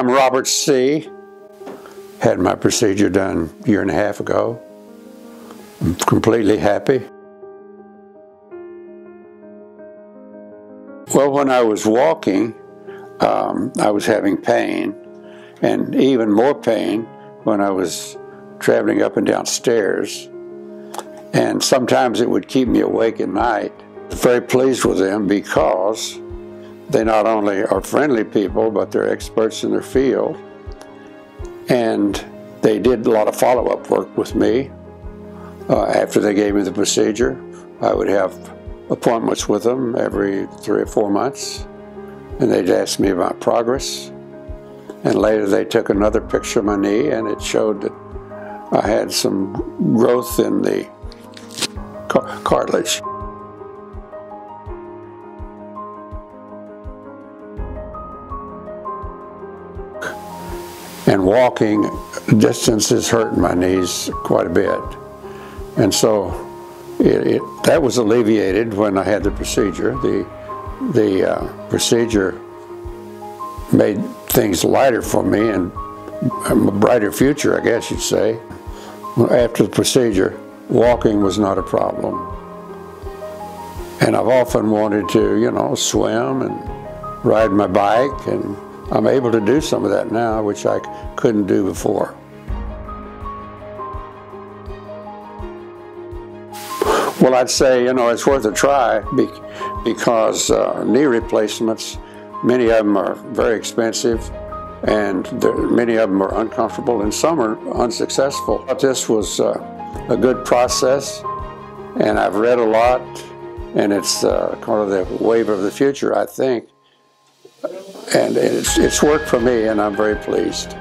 I'm Robert C. Had my procedure done a year and a half ago. I'm completely happy. Well, when I was walking, um, I was having pain, and even more pain when I was traveling up and down stairs. And sometimes it would keep me awake at night. Very pleased with them because they not only are friendly people, but they're experts in their field. And they did a lot of follow up work with me. Uh, after they gave me the procedure, I would have appointments with them every three or four months, and they'd ask me about progress. And later they took another picture of my knee, and it showed that I had some growth in the cartilage. And walking distances is hurting my knees quite a bit. And so it, it, that was alleviated when I had the procedure. The, the uh, procedure made things lighter for me and a brighter future, I guess you'd say. After the procedure, walking was not a problem. And I've often wanted to, you know, swim and ride my bike, and I'm able to do some of that now, which I couldn't do before. Well, I'd say, you know, it's worth a try because uh, knee replacements, many of them are very expensive and many of them are uncomfortable and some are unsuccessful. But this was uh, a good process and I've read a lot and it's uh, kind of the wave of the future, I think. And it's, it's worked for me and I'm very pleased.